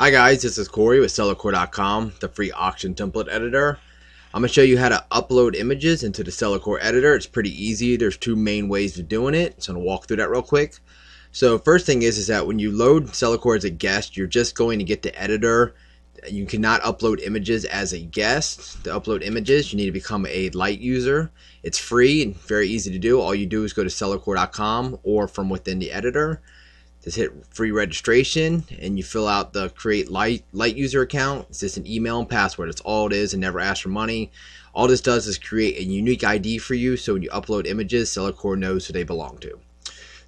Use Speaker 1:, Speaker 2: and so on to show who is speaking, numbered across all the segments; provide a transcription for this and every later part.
Speaker 1: Hi guys, this is Corey with Sellercore.com, the free auction template editor. I'm going to show you how to upload images into the Sellercore editor. It's pretty easy. There's two main ways of doing it. So I'm going to walk through that real quick. So first thing is, is that when you load Sellercore as a guest, you're just going to get the editor. You cannot upload images as a guest. To upload images, you need to become a Lite user. It's free and very easy to do. All you do is go to Sellercore.com or from within the editor just hit free registration and you fill out the create Lite Lite user account. It's just an email and password. That's all it is. And never ask for money. All this does is create a unique id for you. So when you upload images sellercore knows who they belong to.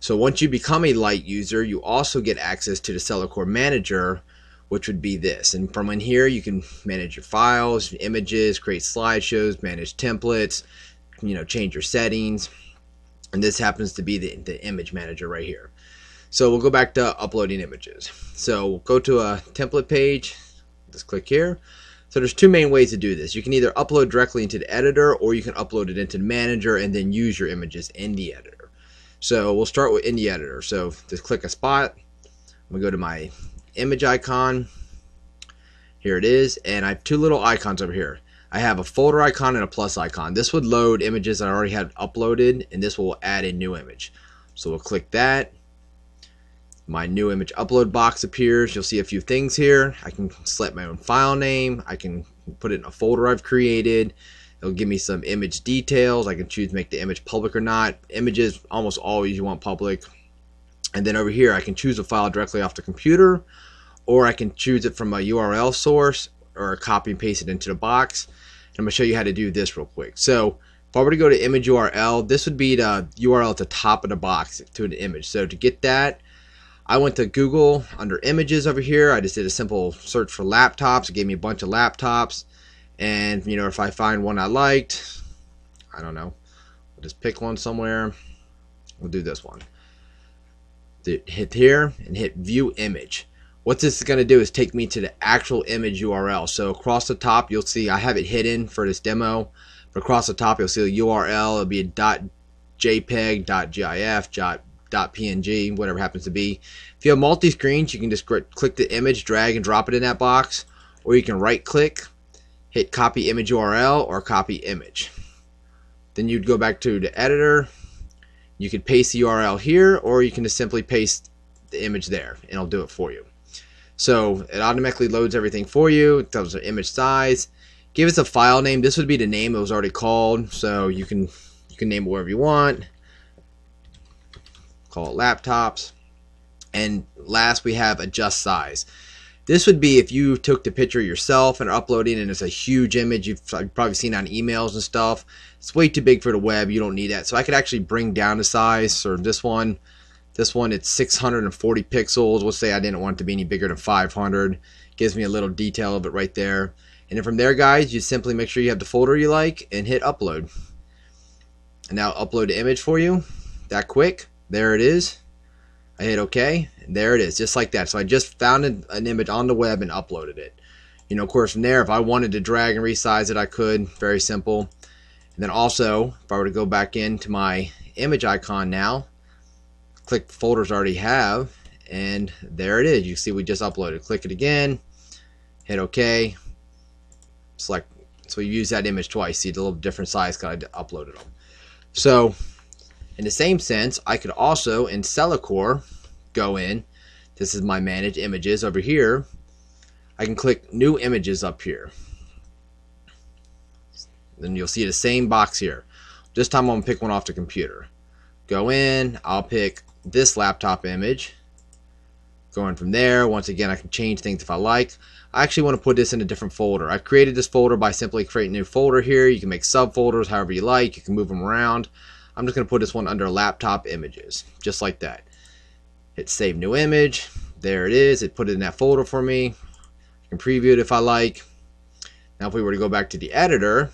Speaker 1: So once you become a Lite user you also get access to the sellercore manager which would be this. And from in here you can manage your files images create slideshows manage templates you know change your settings. And this happens to be the, the image manager right here so we'll go back to uploading images. So we'll go to a template page. Just click here. So there's two main ways to do this. You can either upload directly into the editor or you can upload it into the manager and then use your images in the editor. So we'll start with in the editor. So just click a spot. I'm going to go to my image icon. Here it is. And I have two little icons over here. I have a folder icon and a plus icon. This would load images I already had uploaded and this will add a new image. So we'll click that my new image upload box appears. You'll see a few things here. I can select my own file name. I can put it in a folder I've created. It'll give me some image details. I can choose to make the image public or not. Images, almost always you want public. And then over here, I can choose a file directly off the computer, or I can choose it from a URL source, or copy and paste it into the box. And I'm going to show you how to do this real quick. So if I were to go to image URL, this would be the URL at the top of the box to an image. So to get that, I went to Google under images over here. I just did a simple search for laptops. It gave me a bunch of laptops. And, you know, if I find one I liked, I don't know, I'll just pick one somewhere. We'll do this one. Hit here and hit view image. What this is going to do is take me to the actual image URL. So across the top, you'll see I have it hidden for this demo. But across the top, you'll see the URL. It'll be a .jpeg, .gif, .png, whatever happens to be. If you have multi-screens, you can just click the image, drag and drop it in that box, or you can right-click, hit copy image URL or copy image. Then you'd go back to the editor. You could paste the URL here, or you can just simply paste the image there, and it'll do it for you. So it automatically loads everything for you. It tells the image size. Give us a file name. This would be the name it was already called, so you can you can name it wherever you want call it laptops. And last we have adjust size. This would be if you took the picture yourself and are uploading and it's a huge image you've probably seen on emails and stuff. It's way too big for the web. You don't need that. So I could actually bring down the size. Or this one, this one it's 640 pixels. Let's say I didn't want it to be any bigger than 500. Gives me a little detail of it right there. And then from there, guys, you simply make sure you have the folder you like and hit upload. And now upload the image for you. That quick. There it is. I hit OK. And there it is, just like that. So I just found an image on the web and uploaded it. You know, of course, from there, if I wanted to drag and resize it, I could. Very simple. And then also, if I were to go back into my image icon now, click folders I already have, and there it is. You see we just uploaded. Click it again, hit OK, select. So we use that image twice. See the little different size because I uploaded them. So in the same sense, I could also, in Sellercore, go in. This is my manage images over here. I can click new images up here. Then you'll see the same box here. This time I'm to pick one off the computer. Go in, I'll pick this laptop image. Going from there, once again, I can change things if I like. I actually want to put this in a different folder. I created this folder by simply creating a new folder here. You can make subfolders however you like. You can move them around. I'm just going to put this one under laptop images, just like that. Hit save new image. There it is. It put it in that folder for me. I can preview it if I like. Now if we were to go back to the editor,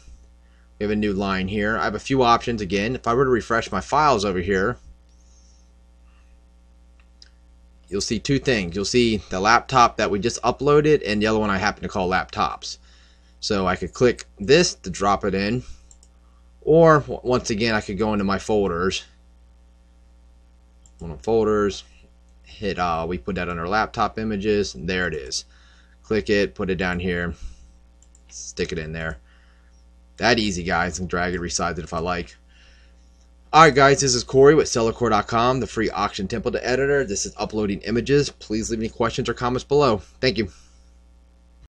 Speaker 1: we have a new line here. I have a few options again. If I were to refresh my files over here, you'll see two things. You'll see the laptop that we just uploaded and the other one I happen to call laptops. So I could click this to drop it in or once again, I could go into my folders. One of folders, hit uh, we put that under laptop images, and there it is. click it, put it down here, stick it in there. That easy, guys, and drag it, resize it if I like. Alright guys, this is Corey with Sellercore.com, the free auction template editor. This is uploading images. Please leave any questions or comments below. Thank you.